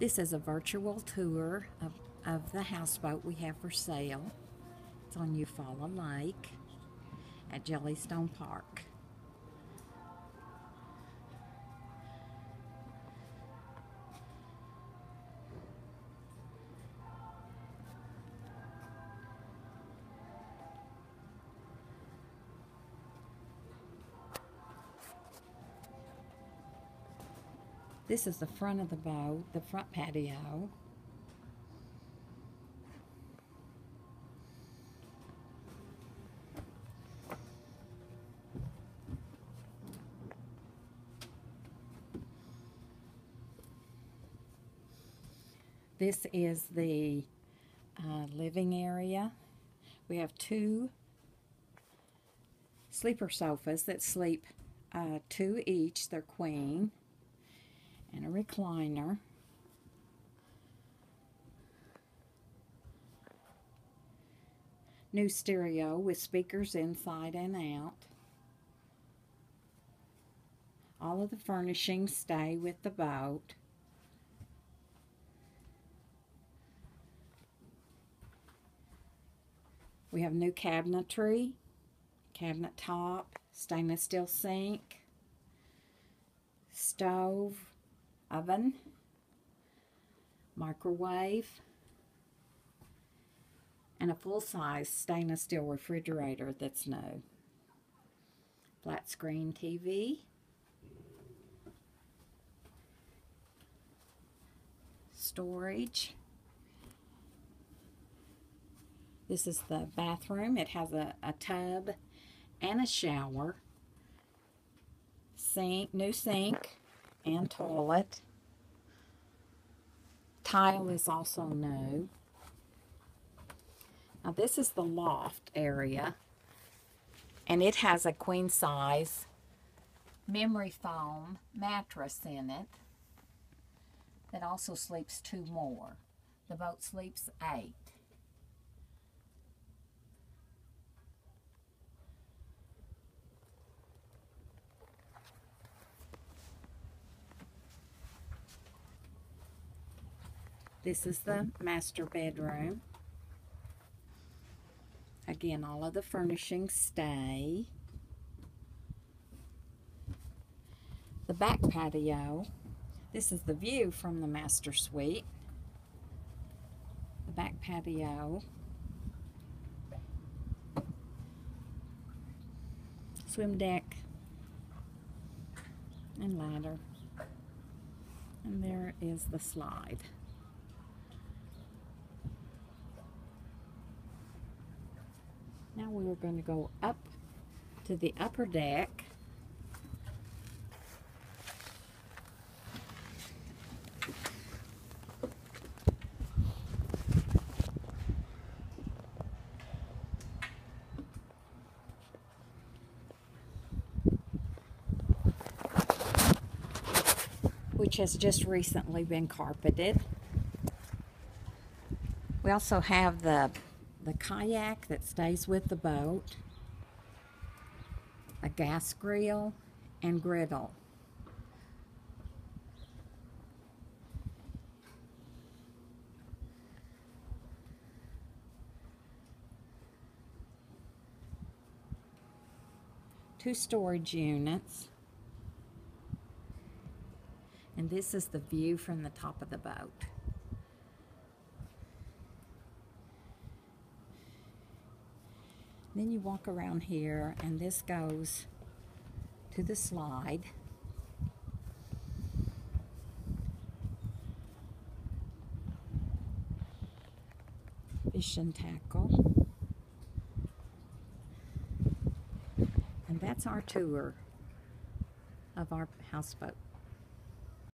This is a virtual tour of, of the houseboat we have for sale. It's on Eufaula Lake at Jellystone Park. This is the front of the boat, the front patio. This is the uh, living area. We have two sleeper sofas that sleep uh, two each. They're queen and a recliner. New stereo with speakers inside and out. All of the furnishings stay with the boat. We have new cabinetry, cabinet top, stainless steel sink, stove, oven, microwave, and a full-size stainless steel refrigerator that's new. Flat screen TV. Storage. This is the bathroom. It has a, a tub and a shower. Sink, new sink and toilet. Tile is also new. Now this is the loft area and it has a queen size memory foam mattress in it that also sleeps two more. The boat sleeps eight. This is the mm-hmm. master bedroom. Again, all of the furnishings stay. The back patio. This is the view from the master suite. The back patio. Swim deck. And ladder. And there is the slide. Now we are going to go up to the upper deck. which has just recently been carpeted. We also have the the kayak that stays with the boat, a gas grill, and griddle. Two storage units. And this is the view from the top of the boat. Then you walk around here and this goes to the slide. Fish and tackle. And that's our tour of our houseboat.